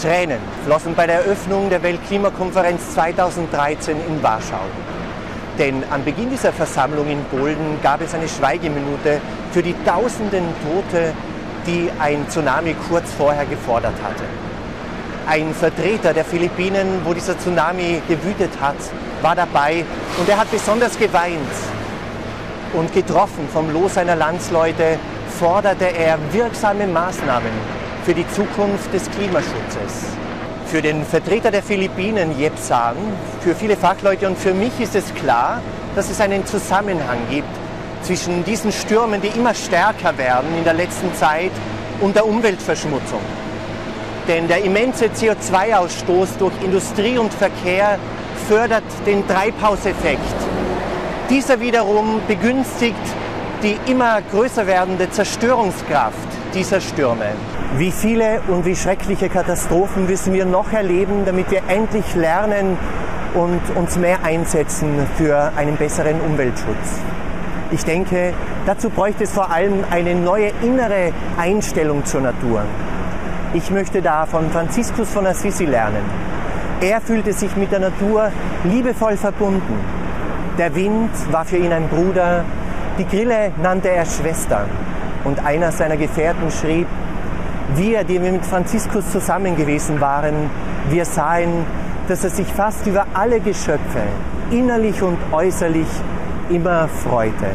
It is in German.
Tränen flossen bei der Eröffnung der Weltklimakonferenz 2013 in Warschau. Denn am Beginn dieser Versammlung in Golden gab es eine Schweigeminute für die tausenden Tote, die ein Tsunami kurz vorher gefordert hatte. Ein Vertreter der Philippinen, wo dieser Tsunami gewütet hat, war dabei und er hat besonders geweint. Und getroffen vom Los seiner Landsleute forderte er wirksame Maßnahmen für die Zukunft des Klimaschutzes. Für den Vertreter der Philippinen, Yep San, für viele Fachleute und für mich ist es klar, dass es einen Zusammenhang gibt zwischen diesen Stürmen, die immer stärker werden in der letzten Zeit, und der Umweltverschmutzung. Denn der immense CO2-Ausstoß durch Industrie und Verkehr fördert den Treibhauseffekt. Dieser wiederum begünstigt die immer größer werdende Zerstörungskraft dieser Stürme. Wie viele und wie schreckliche Katastrophen müssen wir noch erleben, damit wir endlich lernen und uns mehr einsetzen für einen besseren Umweltschutz? Ich denke, dazu bräuchte es vor allem eine neue innere Einstellung zur Natur. Ich möchte da von Franziskus von Assisi lernen. Er fühlte sich mit der Natur liebevoll verbunden. Der Wind war für ihn ein Bruder, die Grille nannte er Schwester. Und einer seiner Gefährten schrieb, wir, die wir mit Franziskus zusammen gewesen waren, wir sahen, dass er sich fast über alle Geschöpfe, innerlich und äußerlich, immer freute.